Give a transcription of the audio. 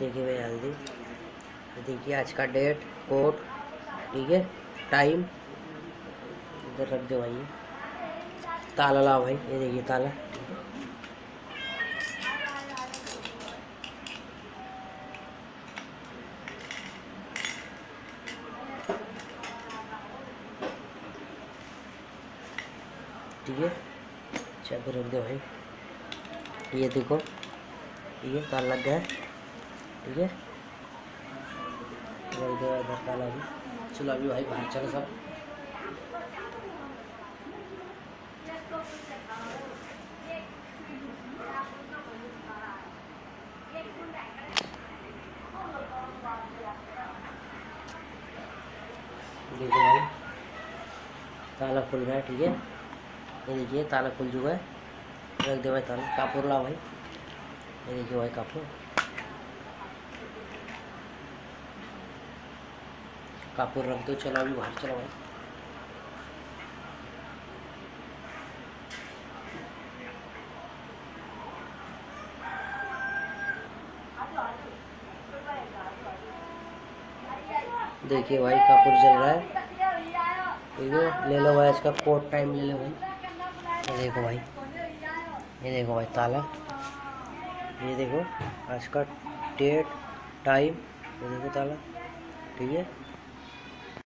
देखिए भाई हल्दी देखिए आज का डेट कोड ठीक है? टाइम इधर रख दो भाई। ताला लाओ भाई, ये देखिए ताला। ठीक है? चाबी रख दो भाई। ये देखो, ठीक है, ताला लग गया है। ठीक है? दो इधर ताला भी। चलो अभी भाई बाहर चलो सब। देखो भाई, ताला खुल गया, ठीक है? ये देखिए, ताला खुल चुका है। रख दे भाई ताला। कापूर लाओ भाई। ये देखिए भाई कापूर। कापूर रख दो चलो, अभी बाहर चलो भाई। देखिए भाई, कापूर जल रहा है। ठीक है ले लो भाई, इसका कोट टाइम ले लो भाई। ये देखो भाई, ये देखो भाई, ताला। ये देखो, आज का डेट टाइम ये देखो ताला, ठीक है?